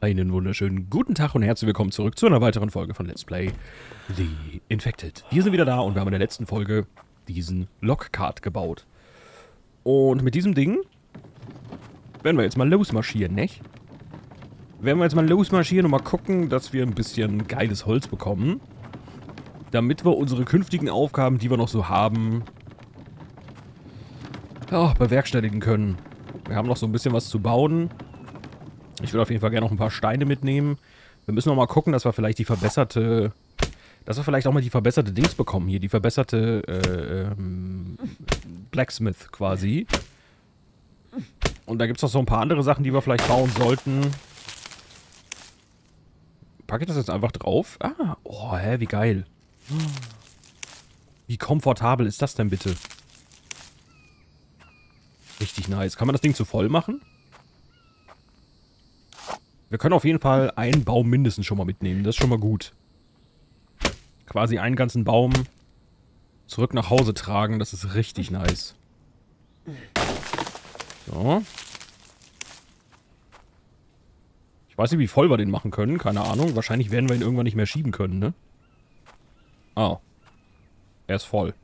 Einen wunderschönen guten Tag und herzlich willkommen zurück zu einer weiteren Folge von Let's Play The Infected. Wir sind wieder da und wir haben in der letzten Folge diesen Lockkart gebaut. Und mit diesem Ding werden wir jetzt mal losmarschieren, nicht? Werden wir jetzt mal losmarschieren und mal gucken, dass wir ein bisschen geiles Holz bekommen. Damit wir unsere künftigen Aufgaben, die wir noch so haben, ja, bewerkstelligen können. Wir haben noch so ein bisschen was zu bauen. Ich würde auf jeden Fall gerne noch ein paar Steine mitnehmen. Wir müssen noch mal gucken, dass wir vielleicht die verbesserte... Dass wir vielleicht auch mal die verbesserte Dings bekommen hier. Die verbesserte äh, ähm, Blacksmith quasi. Und da gibt es noch so ein paar andere Sachen, die wir vielleicht bauen sollten. Packe ich das jetzt einfach drauf? Ah, oh, hä, wie geil. Wie komfortabel ist das denn bitte? Richtig nice. Kann man das Ding zu voll machen? Wir können auf jeden Fall einen Baum mindestens schon mal mitnehmen. Das ist schon mal gut. Quasi einen ganzen Baum zurück nach Hause tragen. Das ist richtig nice. So. Ich weiß nicht, wie voll wir den machen können. Keine Ahnung. Wahrscheinlich werden wir ihn irgendwann nicht mehr schieben können, ne? Oh. Er ist voll.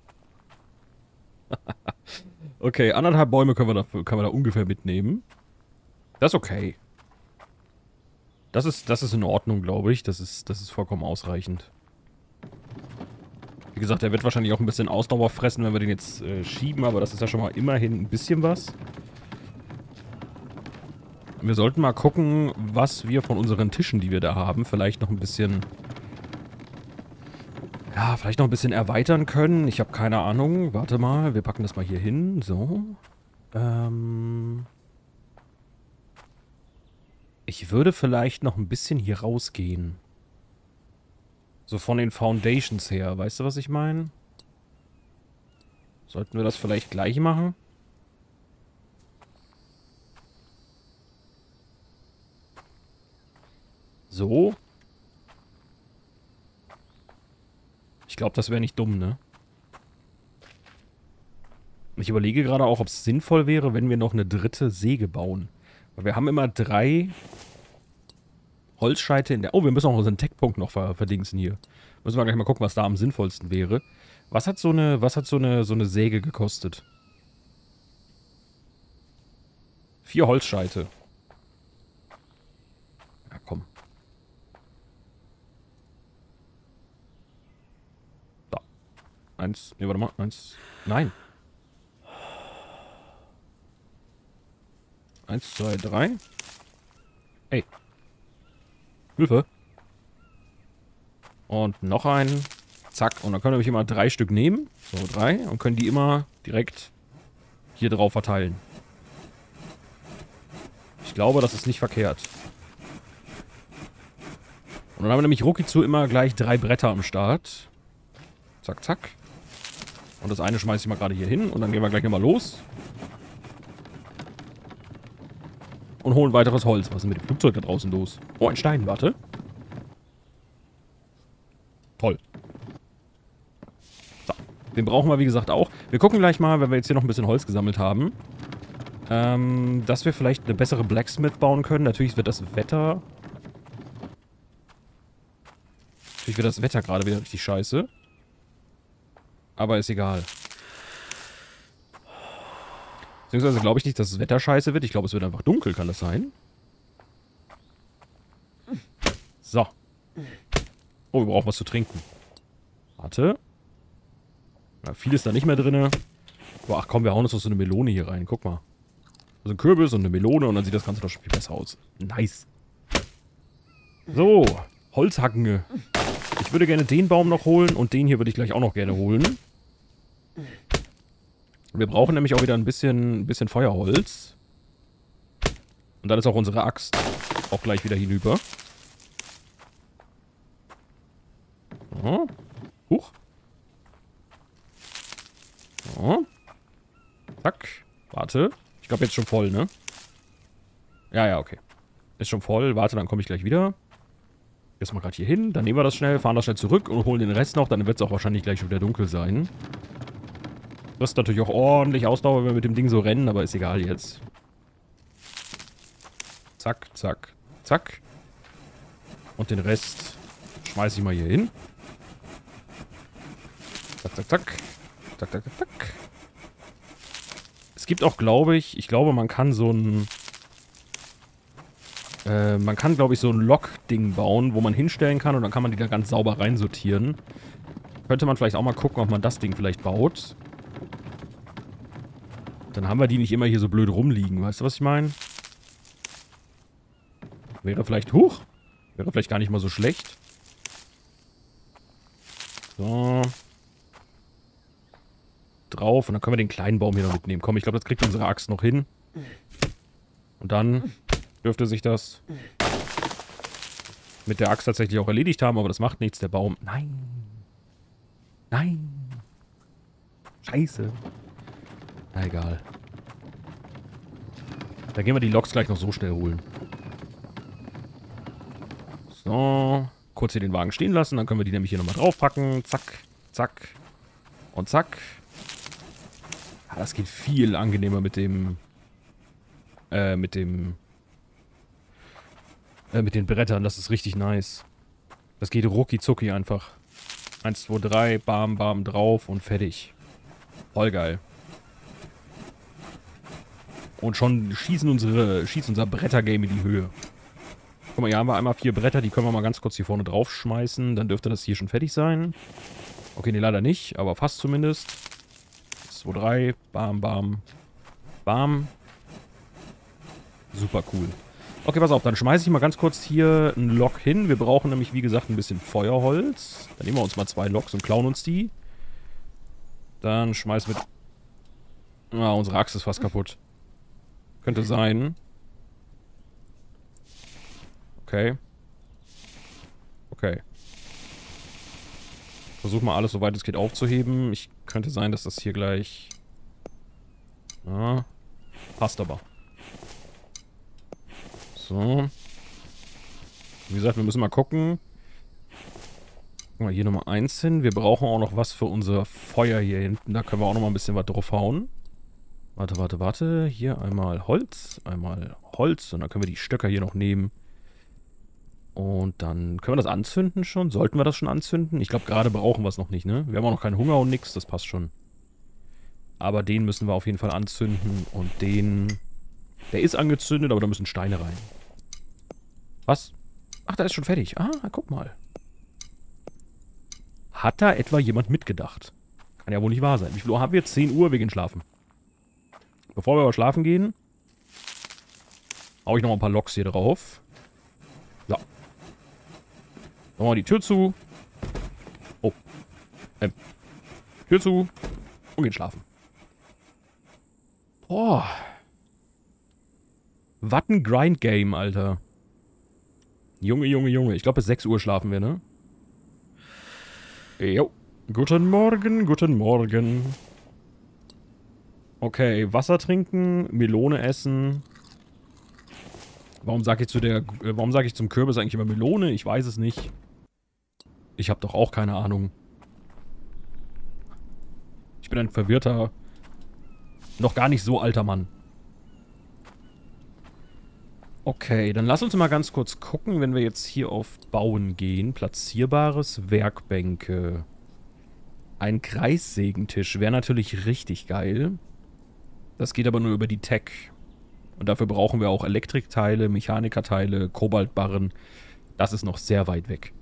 okay, anderthalb Bäume können wir, da, können wir da ungefähr mitnehmen. Das ist okay. Das ist, das ist in Ordnung, glaube ich. Das ist, das ist vollkommen ausreichend. Wie gesagt, er wird wahrscheinlich auch ein bisschen Ausdauer fressen, wenn wir den jetzt äh, schieben, aber das ist ja schon mal immerhin ein bisschen was. Wir sollten mal gucken, was wir von unseren Tischen, die wir da haben, vielleicht noch ein bisschen... Ja, vielleicht noch ein bisschen erweitern können. Ich habe keine Ahnung. Warte mal, wir packen das mal hier hin. So. Ähm... Ich würde vielleicht noch ein bisschen hier rausgehen. So von den Foundations her. Weißt du, was ich meine? Sollten wir das vielleicht gleich machen? So. Ich glaube, das wäre nicht dumm, ne? Ich überlege gerade auch, ob es sinnvoll wäre, wenn wir noch eine dritte Säge bauen. Wir haben immer drei Holzscheite in der... Oh, wir müssen auch unseren Tech-Punkt noch verdingsen hier. Müssen wir gleich mal gucken, was da am sinnvollsten wäre. Was hat so eine, was hat so eine, so eine Säge gekostet? Vier Holzscheite. Ja, komm. Da. Eins, ne, warte mal, eins. Nein. Eins, zwei, drei. Ey. Hilfe. Und noch einen. Zack. Und dann können wir nämlich immer drei Stück nehmen. So, drei. Und können die immer direkt hier drauf verteilen. Ich glaube, das ist nicht verkehrt. Und dann haben wir nämlich ruckizu immer gleich drei Bretter am Start. Zack, zack. Und das eine schmeiße ich mal gerade hier hin. Und dann gehen wir gleich nochmal los. Und holen weiteres Holz. Was ist mit dem Flugzeug da draußen los? Oh, ein Stein, warte. Toll. So, den brauchen wir wie gesagt auch. Wir gucken gleich mal, wenn wir jetzt hier noch ein bisschen Holz gesammelt haben, ähm, dass wir vielleicht eine bessere Blacksmith bauen können. Natürlich wird das Wetter... Natürlich wird das Wetter gerade wieder richtig scheiße. Aber ist egal. Beziehungsweise glaube ich nicht, dass das Wetter scheiße wird. Ich glaube, es wird einfach dunkel, kann das sein? So. Oh, wir brauchen was zu trinken. Warte. Ja, viel ist da nicht mehr drin. Boah, ach komm, wir hauen uns noch so eine Melone hier rein. Guck mal. Also ein Kürbis und eine Melone und dann sieht das Ganze doch schon viel besser aus. Nice. So, Holzhacken. Ich würde gerne den Baum noch holen und den hier würde ich gleich auch noch gerne holen. Wir brauchen nämlich auch wieder ein bisschen, bisschen Feuerholz. Und dann ist auch unsere Axt auch gleich wieder hinüber. So. Huch. So. Zack. Warte. Ich glaube jetzt schon voll, ne? Ja, ja, okay. Ist schon voll. Warte, dann komme ich gleich wieder. Jetzt mal gerade hier hin. Dann nehmen wir das schnell, fahren das schnell zurück und holen den Rest noch. Dann wird es auch wahrscheinlich gleich schon wieder dunkel sein. Das ist natürlich auch ordentlich Ausdauer, wenn wir mit dem Ding so rennen, aber ist egal jetzt. Zack, zack, zack. Und den Rest schmeiße ich mal hier hin. Zack, zack, zack. Zack, zack, zack, zack. Es gibt auch, glaube ich, ich glaube, man kann so ein... Äh, man kann, glaube ich, so ein Lok-Ding bauen, wo man hinstellen kann und dann kann man die da ganz sauber reinsortieren. Könnte man vielleicht auch mal gucken, ob man das Ding vielleicht baut. Dann haben wir die nicht immer hier so blöd rumliegen. Weißt du, was ich meine? Wäre vielleicht... Huch! Wäre vielleicht gar nicht mal so schlecht. So. Drauf. Und dann können wir den kleinen Baum hier noch mitnehmen. Komm, ich glaube, das kriegt unsere Axt noch hin. Und dann dürfte sich das mit der Axt tatsächlich auch erledigt haben. Aber das macht nichts. Der Baum... Nein. Nein. Scheiße. Na egal. Dann gehen wir die Loks gleich noch so schnell holen. So. Kurz hier den Wagen stehen lassen. Dann können wir die nämlich hier nochmal draufpacken. Zack, zack und zack. Ja, das geht viel angenehmer mit dem... Äh, mit dem... Äh, mit den Brettern. Das ist richtig nice. Das geht rucki zucki einfach. 1, 2, 3, bam, bam, drauf und fertig. Voll geil. Und schon schießen unsere, schießt unser Brettergame in die Höhe. Guck mal, hier haben wir einmal vier Bretter, die können wir mal ganz kurz hier vorne drauf schmeißen. Dann dürfte das hier schon fertig sein. Okay, nee, leider nicht, aber fast zumindest. 2, 3, bam, bam, bam. Super cool. Okay, pass auf, dann schmeiße ich mal ganz kurz hier einen Lok hin. Wir brauchen nämlich, wie gesagt, ein bisschen Feuerholz. Dann nehmen wir uns mal zwei Loks und klauen uns die. Dann schmeißen wir... Ah, unsere Axt ist fast kaputt. Könnte sein. Okay. Okay. Versuch mal alles, soweit es geht, aufzuheben. Ich könnte sein, dass das hier gleich... Ah, passt aber. So. Wie gesagt, wir müssen mal gucken. Guck mal, hier Nummer 1 hin. Wir brauchen auch noch was für unser Feuer hier hinten. Da können wir auch noch mal ein bisschen was draufhauen. Warte, warte, warte. Hier einmal Holz, einmal Holz. Und dann können wir die Stöcker hier noch nehmen. Und dann können wir das anzünden schon. Sollten wir das schon anzünden? Ich glaube, gerade brauchen wir es noch nicht, ne? Wir haben auch noch keinen Hunger und nichts. Das passt schon. Aber den müssen wir auf jeden Fall anzünden. Und den... Der ist angezündet, aber da müssen Steine rein. Was? Ach, da ist schon fertig. Ah, guck mal. Hat da etwa jemand mitgedacht? Kann ja wohl nicht wahr sein. Wie viel Uhr haben wir? 10 Uhr, wir gehen schlafen. Bevor wir aber schlafen gehen, hau ich noch mal ein paar Loks hier drauf. So. Wir die Tür zu. Oh. Ähm. Tür zu. Und gehen schlafen. Boah. Was ein Grind-Game, Alter. Junge, Junge, Junge. Ich glaube, bis 6 Uhr schlafen wir, ne? Jo. Guten Morgen, guten Morgen. Okay, Wasser trinken, Melone essen. Warum sage ich zu der, äh, warum sage ich zum Kürbis eigentlich immer Melone? Ich weiß es nicht. Ich habe doch auch keine Ahnung. Ich bin ein verwirrter, noch gar nicht so alter Mann. Okay, dann lass uns mal ganz kurz gucken, wenn wir jetzt hier auf Bauen gehen. Platzierbares Werkbänke. Ein Kreissägentisch wäre natürlich richtig geil. Das geht aber nur über die Tech. Und dafür brauchen wir auch Elektrikteile, Mechanikerteile, Kobaltbarren. Das ist noch sehr weit weg.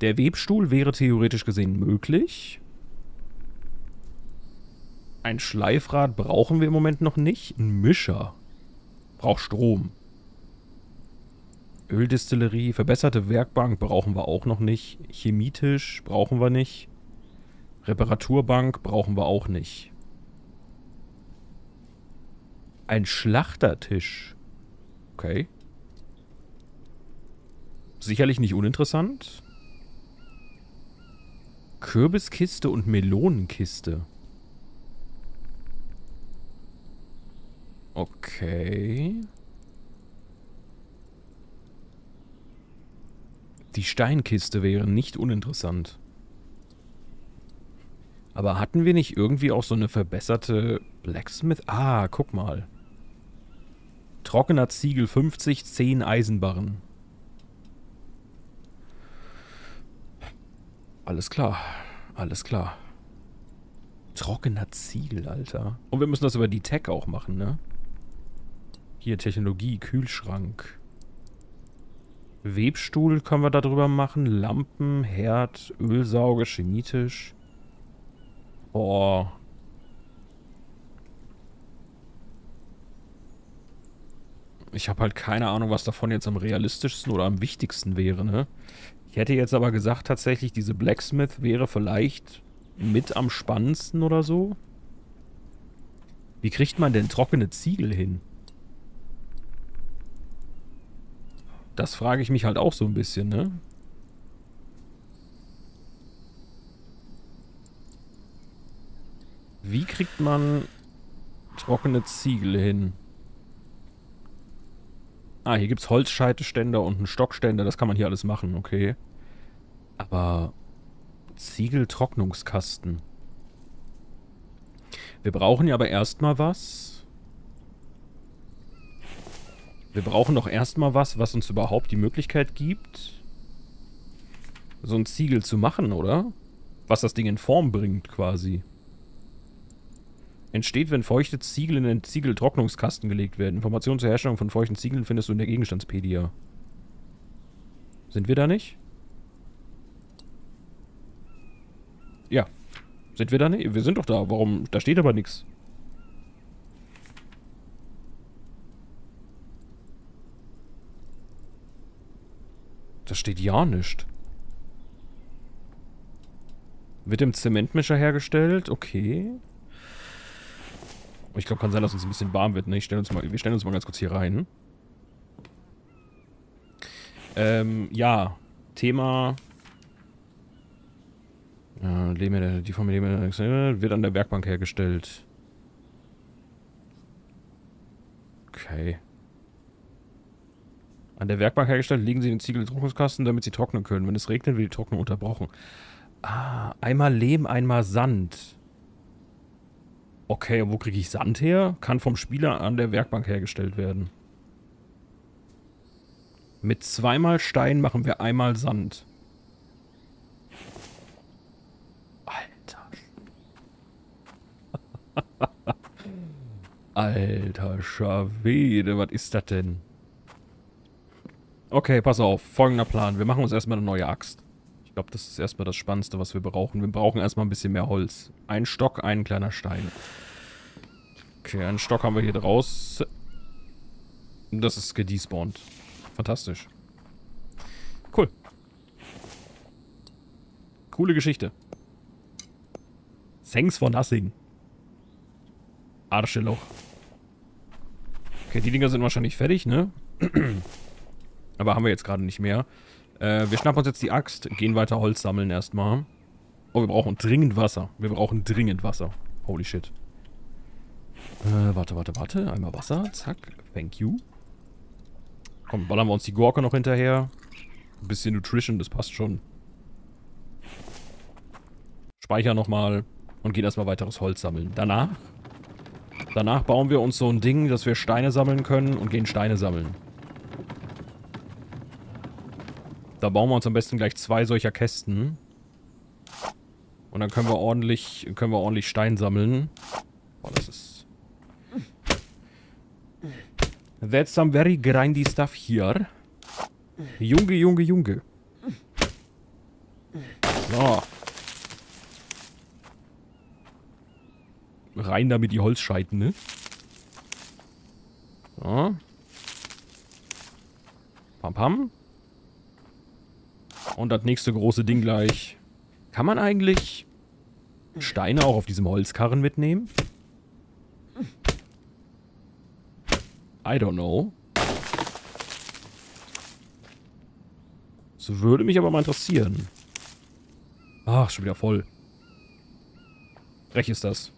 Der Webstuhl wäre theoretisch gesehen möglich. Ein Schleifrad brauchen wir im Moment noch nicht. Ein Mischer braucht Strom. Öldistillerie, verbesserte Werkbank brauchen wir auch noch nicht. Chemietisch brauchen wir nicht. Reparaturbank brauchen wir auch nicht. Ein Schlachtertisch. Okay. Sicherlich nicht uninteressant. Kürbiskiste und Melonenkiste. Okay. Die Steinkiste wäre nicht uninteressant. Aber hatten wir nicht irgendwie auch so eine verbesserte Blacksmith? Ah, guck mal. Trockener Ziegel 50, 10 Eisenbarren. Alles klar, alles klar. Trockener Ziegel, Alter. Und wir müssen das über die Tech auch machen, ne? Hier, Technologie, Kühlschrank. Webstuhl können wir da drüber machen. Lampen, Herd, Ölsauge, Chemietisch. Boah. Ich habe halt keine Ahnung, was davon jetzt am realistischsten oder am wichtigsten wäre, ne? Ich hätte jetzt aber gesagt, tatsächlich, diese Blacksmith wäre vielleicht mit am spannendsten oder so. Wie kriegt man denn trockene Ziegel hin? Das frage ich mich halt auch so ein bisschen, ne? Wie kriegt man trockene Ziegel hin? Ah, hier gibt es Holzscheiteständer und einen Stockständer. Das kann man hier alles machen, okay. Aber Ziegeltrocknungskasten. Wir brauchen ja aber erstmal was. Wir brauchen doch erstmal was, was uns überhaupt die Möglichkeit gibt, so ein Ziegel zu machen, oder? Was das Ding in Form bringt, quasi. Entsteht, wenn feuchte Ziegel in den Ziegeltrocknungskasten gelegt werden. Informationen zur Herstellung von feuchten Ziegeln findest du in der Gegenstandspedia. Sind wir da nicht? Ja. Sind wir da nicht? Wir sind doch da. Warum? Da steht aber nichts. Da steht ja nichts. Wird im Zementmischer hergestellt. Okay. Ich glaube, kann sein, dass uns ein bisschen warm wird. Ne? Ich stell uns mal, wir stellen uns mal ganz kurz hier rein. Ähm, ja. Thema... Ja, Lehme, die Form Lehme wird an der Werkbank hergestellt. Okay. An der Werkbank hergestellt, legen sie den Ziegel in den Trocknungskasten, damit sie trocknen können. Wenn es regnet, wird die Trocknung unterbrochen. Ah, einmal Lehm, einmal Sand. Okay, wo kriege ich Sand her? Kann vom Spieler an der Werkbank hergestellt werden. Mit zweimal Stein machen wir einmal Sand. Alter. Alter Schwede, was ist das denn? Okay, pass auf. Folgender Plan. Wir machen uns erstmal eine neue Axt glaube, das ist erstmal das Spannendste, was wir brauchen. Wir brauchen erstmal ein bisschen mehr Holz. Ein Stock, ein kleiner Stein. Okay, einen Stock haben wir hier draus. Das ist gedespawnt. Fantastisch. Cool. Coole Geschichte. Thanks for nothing. Arscheloch. Okay, die Dinger sind wahrscheinlich fertig, ne? Aber haben wir jetzt gerade nicht mehr. Äh, wir schnappen uns jetzt die Axt, gehen weiter Holz sammeln erstmal. Oh, wir brauchen dringend Wasser. Wir brauchen dringend Wasser. Holy shit. Äh, warte, warte, warte. Einmal Wasser. Zack. Thank you. Komm, ballern wir uns die Gurke noch hinterher. Ein bisschen Nutrition, das passt schon. Speichern nochmal und gehen erstmal weiteres Holz sammeln. Danach? Danach bauen wir uns so ein Ding, dass wir Steine sammeln können und gehen Steine sammeln. Da bauen wir uns am besten gleich zwei solcher Kästen. Und dann können wir ordentlich, können wir ordentlich Stein sammeln. Boah, das ist... That's some very grindy stuff here. Junge, Junge, Junge. So. Rein damit die Holzscheiten, ne? So. Pam, pam. Und das nächste große Ding gleich. Kann man eigentlich Steine auch auf diesem Holzkarren mitnehmen? I don't know. Das würde mich aber mal interessieren. Ach, schon wieder voll. Frech ist das.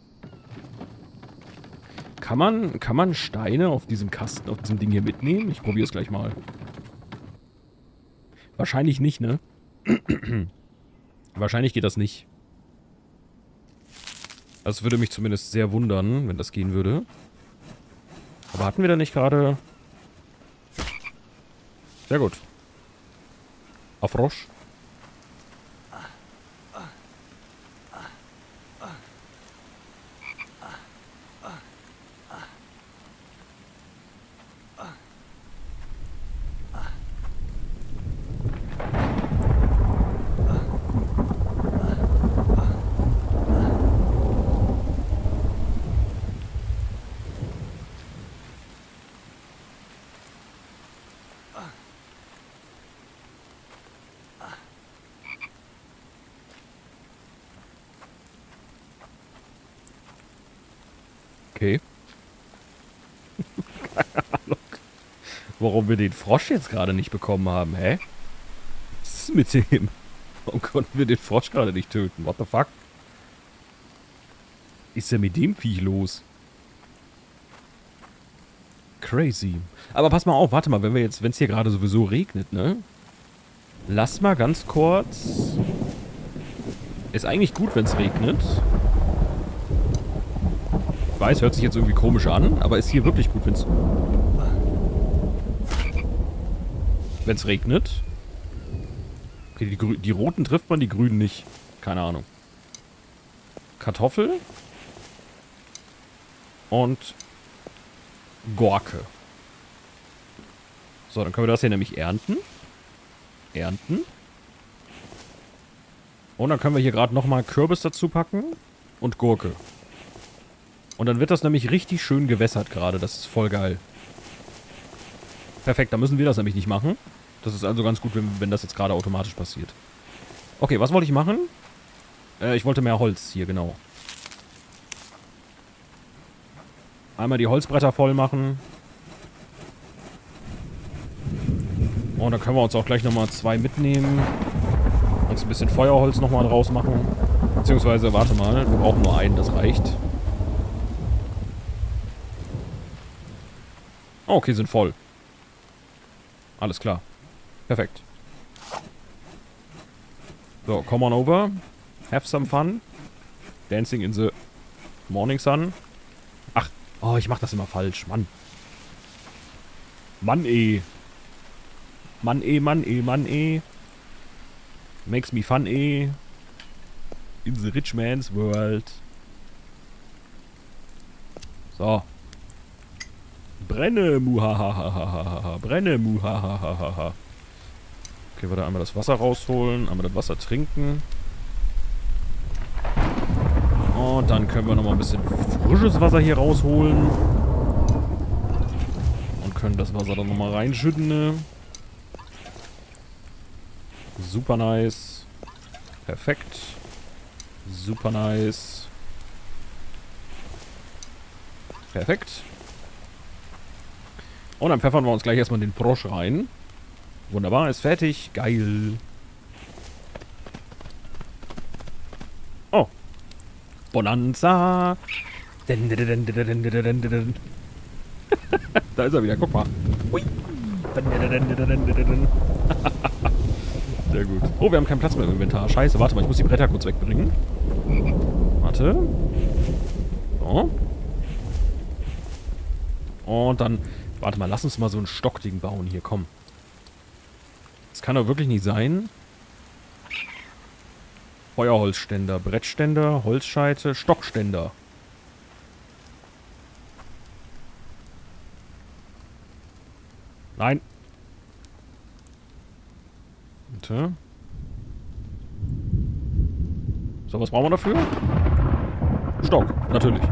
Kann man, kann man Steine auf diesem Kasten, auf diesem Ding hier mitnehmen? Ich probiere es gleich mal. Wahrscheinlich nicht, ne? Wahrscheinlich geht das nicht. Das würde mich zumindest sehr wundern, wenn das gehen würde. Aber hatten wir da nicht gerade... Sehr gut. Auf Roche. Okay. Keine Ahnung. Warum wir den Frosch jetzt gerade nicht bekommen haben, hä? Was ist mit dem? Warum konnten wir den Frosch gerade nicht töten? What the fuck? Ist ja mit dem Viech los? Crazy. Aber pass mal auf, warte mal, wenn wir jetzt, wenn es hier gerade sowieso regnet, ne? Lass mal ganz kurz. Ist eigentlich gut, wenn es regnet. Ich weiß, hört sich jetzt irgendwie komisch an, aber ist hier wirklich gut, wenn es... Regnet. Okay, die, die roten trifft man, die grünen nicht. Keine Ahnung. Kartoffel. Und Gorke. So, dann können wir das hier nämlich ernten. Ernten. Und dann können wir hier gerade nochmal Kürbis dazu packen. Und Gurke. Und dann wird das nämlich richtig schön gewässert gerade. Das ist voll geil. Perfekt, dann müssen wir das nämlich nicht machen. Das ist also ganz gut, wenn, wenn das jetzt gerade automatisch passiert. Okay, was wollte ich machen? Äh, ich wollte mehr Holz hier, genau. Einmal die Holzbretter voll machen. Und dann können wir uns auch gleich nochmal zwei mitnehmen. Uns ein bisschen Feuerholz nochmal draus machen. Beziehungsweise, warte mal, wir brauchen nur einen, das reicht. Oh, okay, sind voll. Alles klar. Perfekt. So, come on over. Have some fun. Dancing in the morning sun. Ach, oh, ich mach das immer falsch. Mann. Mann, eh. Mann, eh, Mann, eh, Mann, eh. Makes me fun, eh. In the rich man's world. So. Brenne, muhahaha. Brenne, muhahaha. Okay, warte, einmal das Wasser rausholen, einmal das Wasser trinken. Und dann können wir nochmal ein bisschen frisches Wasser hier rausholen. Und können das Wasser dann nochmal reinschütten. Ne? Super nice. Perfekt. Super nice. Perfekt. Und dann pfeffern wir uns gleich erstmal den Frosch rein. Wunderbar, ist fertig. Geil. Oh. Bonanza. da ist er wieder, guck mal. Sehr gut. Oh, wir haben keinen Platz mehr im Inventar. Scheiße, warte mal, ich muss die Bretter kurz wegbringen. Warte. So. Und dann Warte mal, lass uns mal so ein Stockding bauen hier, komm. Das kann doch wirklich nicht sein. Feuerholzständer, Brettständer, Holzscheite, Stockständer. Nein. Bitte. So, was brauchen wir dafür? Stock, natürlich.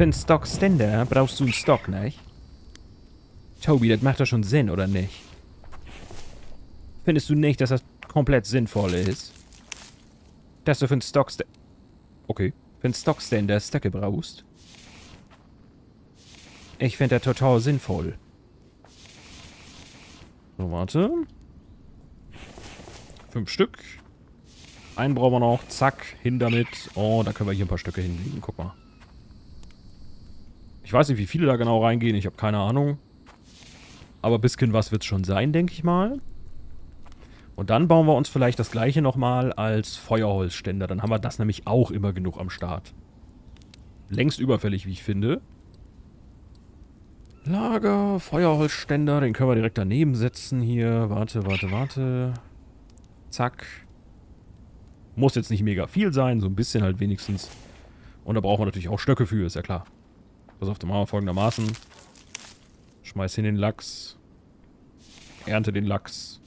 Für einen Stockständer brauchst du einen Stock, nicht? Tobi, das macht doch schon Sinn, oder nicht? Findest du nicht, dass das komplett sinnvoll ist? Dass du für einen Stockständer... Okay. Für einen Stockständer Stöcke brauchst? Ich finde das total sinnvoll. So, warte. Fünf Stück. Einen brauchen wir noch. Zack, hin damit. Oh, da können wir hier ein paar Stücke hinlegen. Guck mal. Ich weiß nicht, wie viele da genau reingehen. Ich habe keine Ahnung. Aber bisschen was wird es schon sein, denke ich mal. Und dann bauen wir uns vielleicht das gleiche nochmal als Feuerholzständer. Dann haben wir das nämlich auch immer genug am Start. Längst überfällig, wie ich finde. Lager, Feuerholzständer, den können wir direkt daneben setzen hier. Warte, warte, warte. Zack. Muss jetzt nicht mega viel sein, so ein bisschen halt wenigstens. Und da brauchen wir natürlich auch Stöcke für, ist ja klar. Pass auf, dann machen wir folgendermaßen. Schmeiß hin den Lachs. Ernte den Lachs.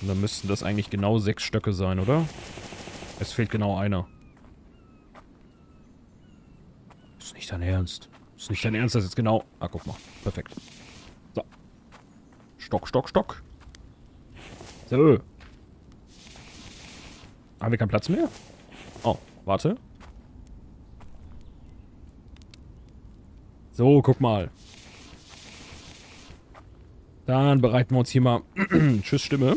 Und dann müssten das eigentlich genau sechs Stöcke sein, oder? Es fehlt genau einer. Ist nicht dein Ernst. Ist nicht dein Ernst, das jetzt genau... Ah, guck mal. Perfekt. So. Stock, Stock, Stock. So. Haben wir keinen Platz mehr? Oh, warte. So, guck mal. Dann bereiten wir uns hier mal... Tschüss, Stimme.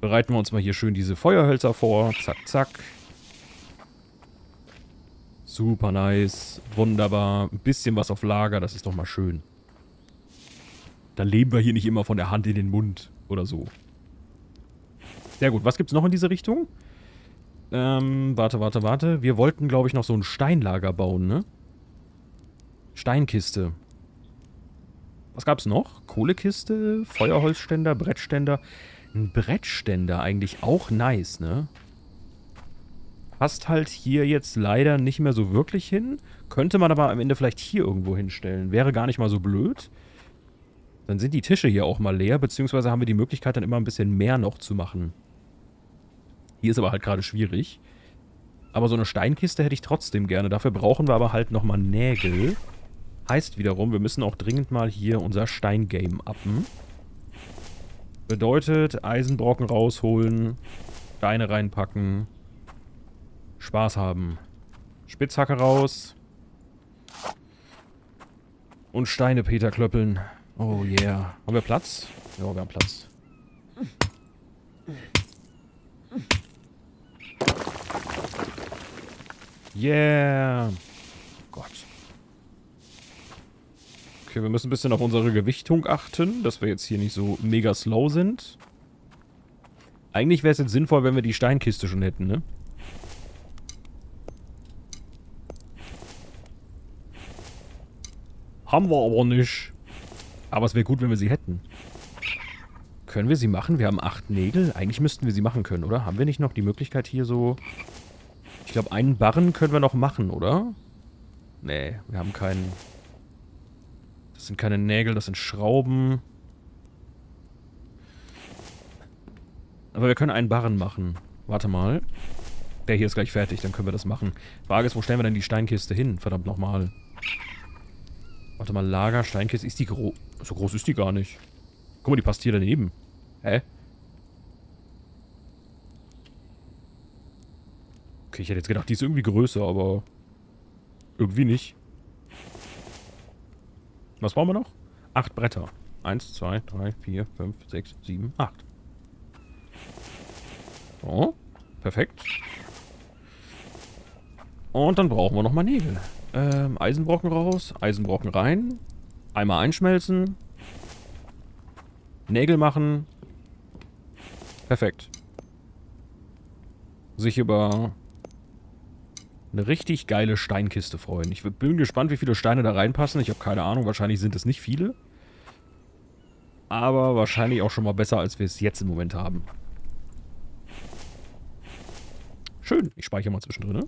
Bereiten wir uns mal hier schön diese Feuerhölzer vor. Zack, zack. Super nice. Wunderbar. Ein bisschen was auf Lager, das ist doch mal schön. Dann leben wir hier nicht immer von der Hand in den Mund oder so. Sehr gut. Was gibt's noch in diese Richtung? Ähm, warte, warte, warte. Wir wollten, glaube ich, noch so ein Steinlager bauen, ne? Steinkiste. Was gab's noch? Kohlekiste, Feuerholzständer, Brettständer. Ein Brettständer eigentlich auch nice, ne? Passt halt hier jetzt leider nicht mehr so wirklich hin. Könnte man aber am Ende vielleicht hier irgendwo hinstellen. Wäre gar nicht mal so blöd. Dann sind die Tische hier auch mal leer, beziehungsweise haben wir die Möglichkeit dann immer ein bisschen mehr noch zu machen. Hier ist aber halt gerade schwierig. Aber so eine Steinkiste hätte ich trotzdem gerne. Dafür brauchen wir aber halt nochmal Nägel. Heißt wiederum, wir müssen auch dringend mal hier unser Steingame uppen. Bedeutet, Eisenbrocken rausholen, Steine reinpacken, Spaß haben. Spitzhacke raus. Und Steine Peter klöppeln. Oh yeah. Haben wir Platz? Ja, wir haben Platz. Yeah. Okay, wir müssen ein bisschen auf unsere Gewichtung achten, dass wir jetzt hier nicht so mega slow sind. Eigentlich wäre es jetzt sinnvoll, wenn wir die Steinkiste schon hätten, ne? Haben wir aber nicht. Aber es wäre gut, wenn wir sie hätten. Können wir sie machen? Wir haben acht Nägel. Eigentlich müssten wir sie machen können, oder? Haben wir nicht noch die Möglichkeit hier so... Ich glaube, einen Barren können wir noch machen, oder? Nee, wir haben keinen... Das sind keine Nägel, das sind Schrauben. Aber wir können einen Barren machen. Warte mal. Der hier ist gleich fertig, dann können wir das machen. Frage ist, wo stellen wir denn die Steinkiste hin? Verdammt nochmal. Warte mal, Lager, Steinkiste. Ist die groß? So groß ist die gar nicht. Guck mal, die passt hier daneben. Hä? Okay, ich hätte jetzt gedacht, die ist irgendwie größer, aber irgendwie nicht. Was brauchen wir noch? Acht Bretter. Eins, zwei, drei, vier, fünf, sechs, sieben, acht. So, perfekt. Und dann brauchen wir nochmal Nägel. Ähm, Eisenbrocken raus, Eisenbrocken rein. Einmal einschmelzen. Nägel machen. Perfekt. Sich über eine richtig geile Steinkiste freuen. Ich bin gespannt, wie viele Steine da reinpassen. Ich habe keine Ahnung. Wahrscheinlich sind es nicht viele. Aber wahrscheinlich auch schon mal besser, als wir es jetzt im Moment haben. Schön. Ich speichere mal zwischendrin.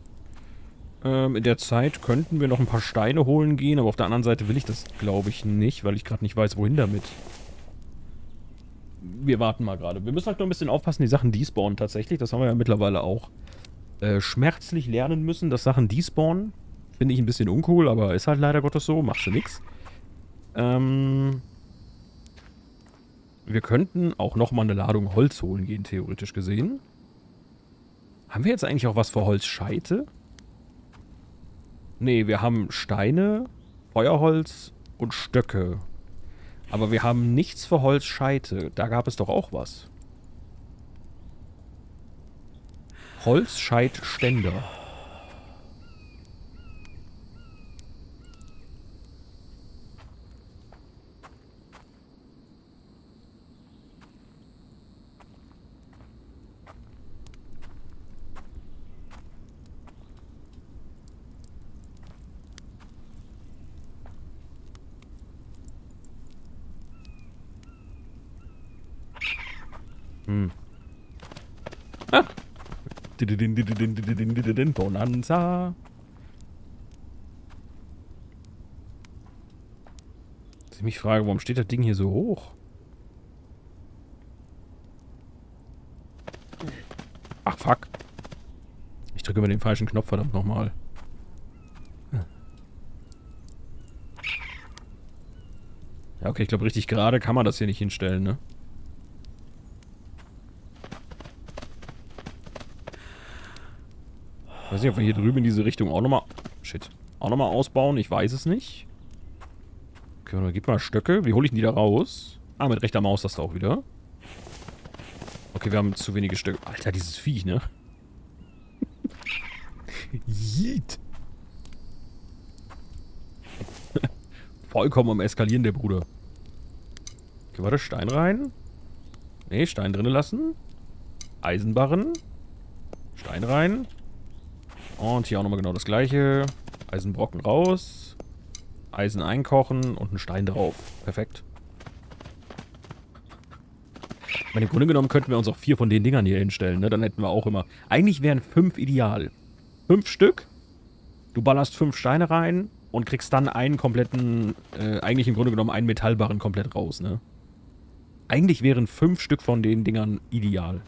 Ähm, in der Zeit könnten wir noch ein paar Steine holen gehen, aber auf der anderen Seite will ich das, glaube ich, nicht, weil ich gerade nicht weiß, wohin damit. Wir warten mal gerade. Wir müssen halt noch ein bisschen aufpassen, die Sachen despawnen tatsächlich. Das haben wir ja mittlerweile auch äh, schmerzlich lernen müssen, dass Sachen despawnen. Finde ich ein bisschen uncool, aber ist halt leider Gottes so. Machst du nix. Ähm... Wir könnten auch nochmal eine Ladung Holz holen gehen, theoretisch gesehen. Haben wir jetzt eigentlich auch was für Holzscheite? Nee, wir haben Steine, Feuerholz und Stöcke. Aber wir haben nichts für Holzscheite. Da gab es doch auch was. Holzscheitständer. Bonanza. Ich mich frage, warum steht das Ding hier so hoch? Ach, fuck. Ich drücke immer den falschen Knopf, verdammt nochmal. Ja, okay, ich glaube, richtig gerade kann man das hier nicht hinstellen, ne? Weiß nicht, ob wir hier drüben in diese Richtung auch nochmal... Shit. Auch nochmal ausbauen. Ich weiß es nicht. Okay, gib mal Stöcke. Wie hole ich denn die da raus? Ah, mit rechter Maus das da auch wieder. Okay, wir haben zu wenige Stöcke. Alter, dieses Viech, ne? Yeet. Vollkommen am Eskalieren, der Bruder. Okay, warte, Stein rein. Ne, Stein drinnen lassen. Eisenbarren. Stein rein. Und hier auch nochmal genau das gleiche. Eisenbrocken raus. Eisen einkochen und einen Stein drauf. Perfekt. Ich meine, im Grunde genommen könnten wir uns auch vier von den Dingern hier hinstellen, ne? Dann hätten wir auch immer... Eigentlich wären fünf ideal. Fünf Stück. Du ballerst fünf Steine rein und kriegst dann einen kompletten... Äh, eigentlich im Grunde genommen einen Metallbarren komplett raus, ne? Eigentlich wären fünf Stück von den Dingern ideal.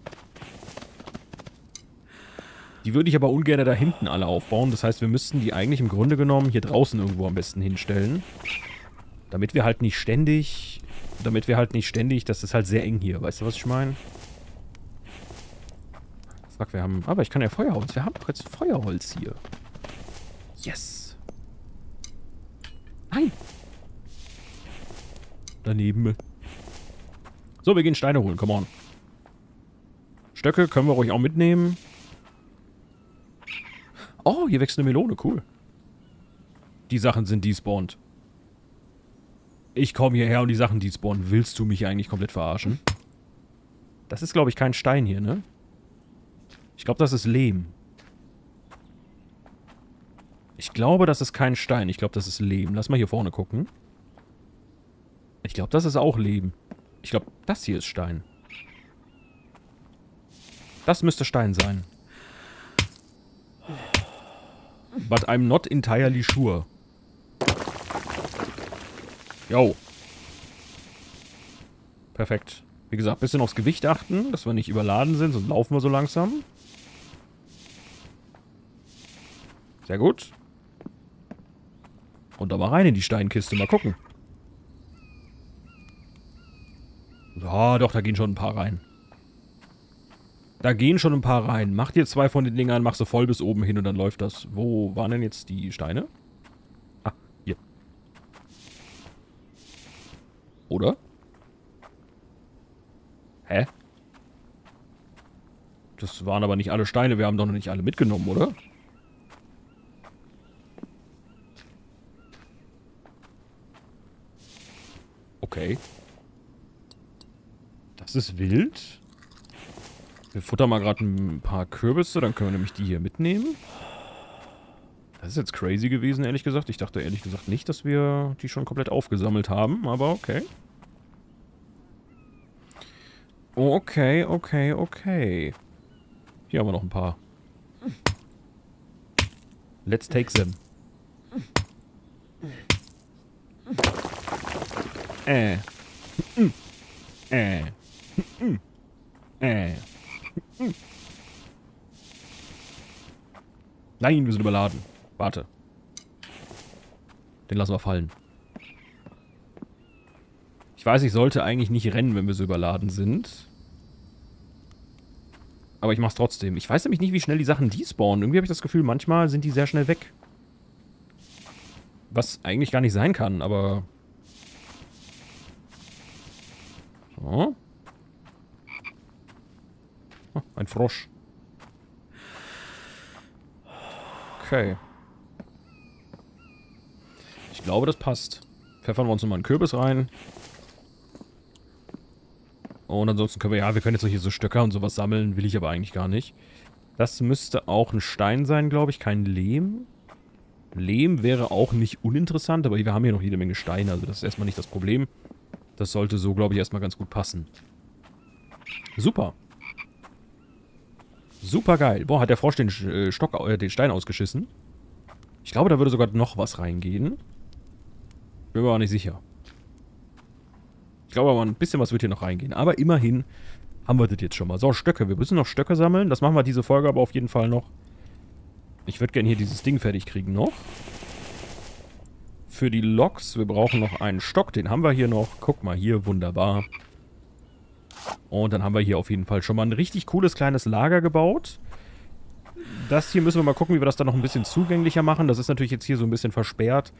Die würde ich aber ungern da hinten alle aufbauen. Das heißt, wir müssten die eigentlich im Grunde genommen hier draußen irgendwo am besten hinstellen. Damit wir halt nicht ständig... Damit wir halt nicht ständig... Das ist halt sehr eng hier. Weißt du, was ich meine? Fuck, wir haben... Aber ich kann ja Feuerholz. Wir haben doch jetzt Feuerholz hier. Yes. Nein. Daneben. So, wir gehen Steine holen. Come on. Stöcke können wir ruhig auch mitnehmen. Oh, hier wächst eine Melone. Cool. Die Sachen sind despawned. Ich komme hierher und die Sachen despawnen. Willst du mich eigentlich komplett verarschen? Das ist, glaube ich, kein Stein hier, ne? Ich glaube, das ist Lehm. Ich glaube, das ist kein Stein. Ich glaube, das ist Lehm. Lass mal hier vorne gucken. Ich glaube, das ist auch Lehm. Ich glaube, das hier ist Stein. Das müsste Stein sein. But I'm not entirely sure. Jo. Perfekt. Wie gesagt, bisschen aufs Gewicht achten, dass wir nicht überladen sind, sonst laufen wir so langsam. Sehr gut. Und da mal rein in die Steinkiste, mal gucken. Ja, doch, da gehen schon ein paar rein. Da gehen schon ein paar rein. Mach dir zwei von den Dingern, mach sie voll bis oben hin und dann läuft das. Wo waren denn jetzt die Steine? Ah, hier. Oder? Hä? Das waren aber nicht alle Steine. Wir haben doch noch nicht alle mitgenommen, oder? Okay. Das ist wild. Wir futtern mal gerade ein paar Kürbisse, dann können wir nämlich die hier mitnehmen. Das ist jetzt crazy gewesen, ehrlich gesagt. Ich dachte ehrlich gesagt nicht, dass wir die schon komplett aufgesammelt haben, aber okay. Okay, okay, okay. Hier haben wir noch ein paar. Let's take them. Äh. Äh. Äh. Nein, wir sind überladen. Warte. Den lassen wir fallen. Ich weiß, ich sollte eigentlich nicht rennen, wenn wir so überladen sind. Aber ich mach's trotzdem. Ich weiß nämlich nicht, wie schnell die Sachen despawnen. Irgendwie habe ich das Gefühl, manchmal sind die sehr schnell weg. Was eigentlich gar nicht sein kann, aber... So. Ein Frosch. Okay. Ich glaube, das passt. Pfeffern wir uns nochmal einen Kürbis rein. Und ansonsten können wir, ja, wir können jetzt hier so Stöcker und sowas sammeln. Will ich aber eigentlich gar nicht. Das müsste auch ein Stein sein, glaube ich. Kein Lehm. Lehm wäre auch nicht uninteressant, aber wir haben hier noch jede Menge Steine. Also das ist erstmal nicht das Problem. Das sollte so, glaube ich, erstmal ganz gut passen. Super. Super geil. Boah, hat der Frosch den, äh, Stock, äh, den Stein ausgeschissen. Ich glaube, da würde sogar noch was reingehen. Bin mir aber nicht sicher. Ich glaube aber, ein bisschen was wird hier noch reingehen. Aber immerhin haben wir das jetzt schon mal. So, Stöcke. Wir müssen noch Stöcke sammeln. Das machen wir diese Folge aber auf jeden Fall noch. Ich würde gerne hier dieses Ding fertig kriegen noch. für die Loks. Wir brauchen noch einen Stock, den haben wir hier noch. Guck mal hier, wunderbar. Und dann haben wir hier auf jeden Fall schon mal ein richtig cooles kleines Lager gebaut. Das hier müssen wir mal gucken, wie wir das dann noch ein bisschen zugänglicher machen. Das ist natürlich jetzt hier so ein bisschen versperrt.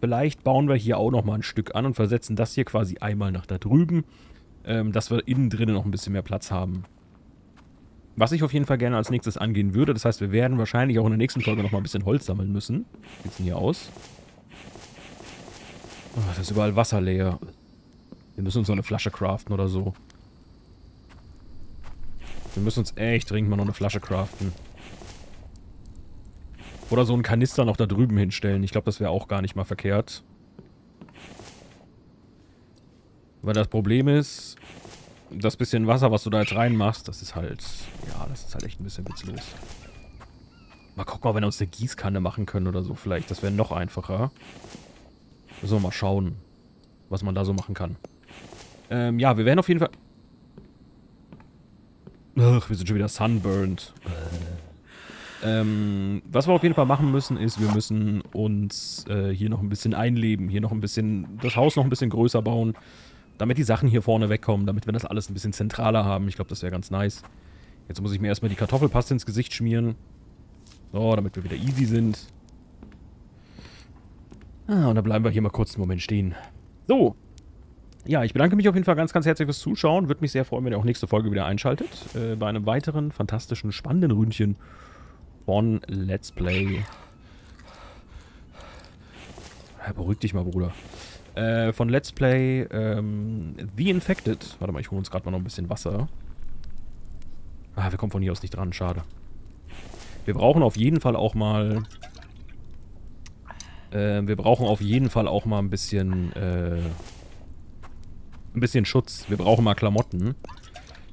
Vielleicht bauen wir hier auch noch mal ein Stück an und versetzen das hier quasi einmal nach da drüben, ähm, dass wir innen drinnen noch ein bisschen mehr Platz haben. Was ich auf jeden Fall gerne als nächstes angehen würde, das heißt, wir werden wahrscheinlich auch in der nächsten Folge noch mal ein bisschen Holz sammeln müssen. Wie sieht's denn hier aus? Oh, das ist überall Wasser leer. Wir müssen uns noch eine Flasche craften oder so. Wir müssen uns echt dringend mal noch eine Flasche craften. Oder so einen Kanister noch da drüben hinstellen. Ich glaube, das wäre auch gar nicht mal verkehrt. Weil das Problem ist, das bisschen Wasser, was du da jetzt reinmachst, das ist halt, ja, das ist halt echt ein bisschen witzlos. Mal gucken, ob wir uns eine Gießkanne machen können oder so vielleicht. Das wäre noch einfacher. Müssen wir mal schauen, was man da so machen kann. Ähm, ja, wir werden auf jeden Fall... Ach, wir sind schon wieder sunburned. Ähm, was wir auf jeden Fall machen müssen, ist, wir müssen uns äh, hier noch ein bisschen einleben, hier noch ein bisschen, das Haus noch ein bisschen größer bauen, damit die Sachen hier vorne wegkommen, damit wir das alles ein bisschen zentraler haben. Ich glaube, das wäre ganz nice. Jetzt muss ich mir erstmal die Kartoffelpaste ins Gesicht schmieren. So, damit wir wieder easy sind. Ah, und dann bleiben wir hier mal kurz einen Moment stehen. So. Ja, ich bedanke mich auf jeden Fall ganz, ganz herzlich fürs Zuschauen. Würde mich sehr freuen, wenn ihr auch nächste Folge wieder einschaltet. Äh, bei einem weiteren fantastischen, spannenden Ründchen von Let's Play. Ja, beruhig dich mal, Bruder. Äh, von Let's Play ähm, The Infected. Warte mal, ich hole uns gerade mal noch ein bisschen Wasser. Ah, wir kommen von hier aus nicht dran, schade. Wir brauchen auf jeden Fall auch mal... Äh, wir brauchen auf jeden Fall auch mal ein bisschen... Äh, ein bisschen Schutz. Wir brauchen mal Klamotten.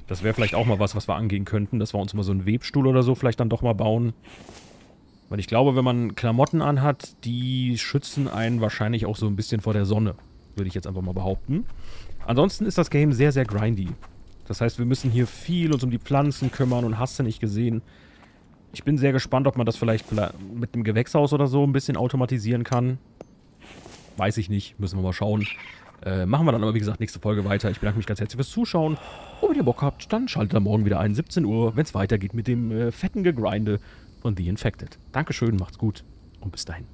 Das wäre vielleicht auch mal was, was wir angehen könnten, dass wir uns mal so einen Webstuhl oder so vielleicht dann doch mal bauen. Weil ich glaube, wenn man Klamotten anhat, die schützen einen wahrscheinlich auch so ein bisschen vor der Sonne. Würde ich jetzt einfach mal behaupten. Ansonsten ist das Game sehr, sehr grindy. Das heißt, wir müssen hier viel uns um die Pflanzen kümmern und hast du nicht gesehen. Ich bin sehr gespannt, ob man das vielleicht mit einem Gewächshaus oder so ein bisschen automatisieren kann. Weiß ich nicht, müssen wir mal schauen. Äh, machen wir dann aber, wie gesagt, nächste Folge weiter. Ich bedanke mich ganz herzlich fürs Zuschauen. Und wenn ihr Bock habt, dann schaltet am Morgen wieder ein, 17 Uhr, wenn es weitergeht mit dem äh, fetten Gegrinde von The Infected. Dankeschön, macht's gut und bis dahin.